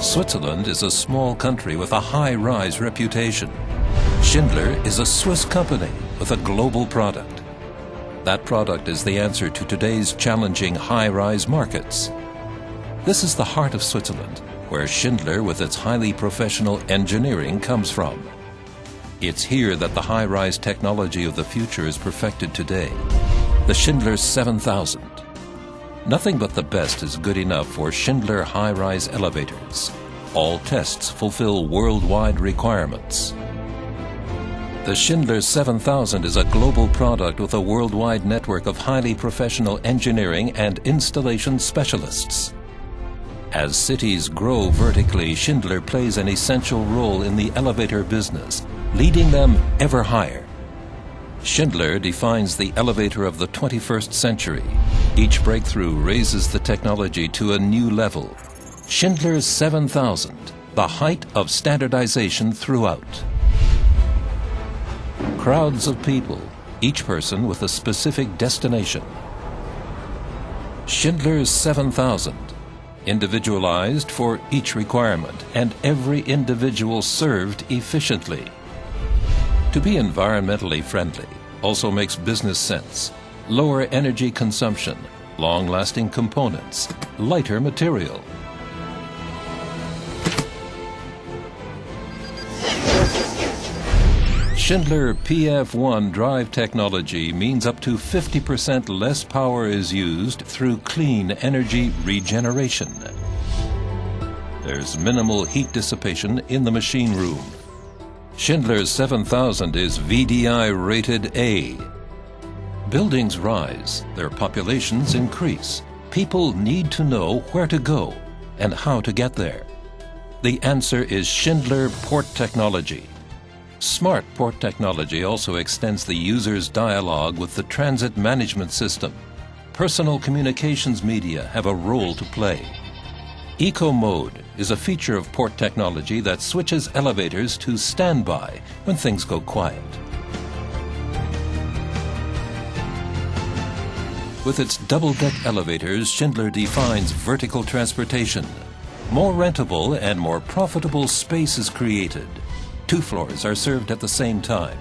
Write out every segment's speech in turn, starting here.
Switzerland is a small country with a high-rise reputation. Schindler is a Swiss company with a global product. That product is the answer to today's challenging high-rise markets. This is the heart of Switzerland, where Schindler with its highly professional engineering comes from. It's here that the high-rise technology of the future is perfected today. The Schindler 7000. Nothing but the best is good enough for Schindler high-rise elevators. All tests fulfill worldwide requirements. The Schindler 7000 is a global product with a worldwide network of highly professional engineering and installation specialists. As cities grow vertically, Schindler plays an essential role in the elevator business, leading them ever higher. Schindler defines the elevator of the 21st century. Each breakthrough raises the technology to a new level. Schindler's 7000, the height of standardization throughout crowds of people, each person with a specific destination. Schindler's 7000, individualized for each requirement and every individual served efficiently. To be environmentally friendly also makes business sense. Lower energy consumption, long-lasting components, lighter material, Schindler PF1 drive technology means up to 50% less power is used through clean energy regeneration. There's minimal heat dissipation in the machine room. Schindler's 7000 is VDI rated A. Buildings rise, their populations increase. People need to know where to go and how to get there. The answer is Schindler Port Technology. Smart port technology also extends the user's dialogue with the transit management system. Personal communications media have a role to play. Eco Mode is a feature of port technology that switches elevators to standby when things go quiet. With its double-deck elevators, Schindler defines vertical transportation. More rentable and more profitable space is created. Two floors are served at the same time.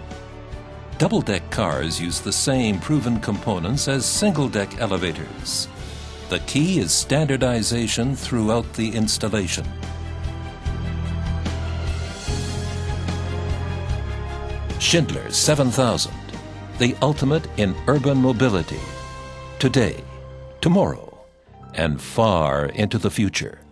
Double-deck cars use the same proven components as single-deck elevators. The key is standardization throughout the installation. Schindler 7000, the ultimate in urban mobility. Today, tomorrow, and far into the future.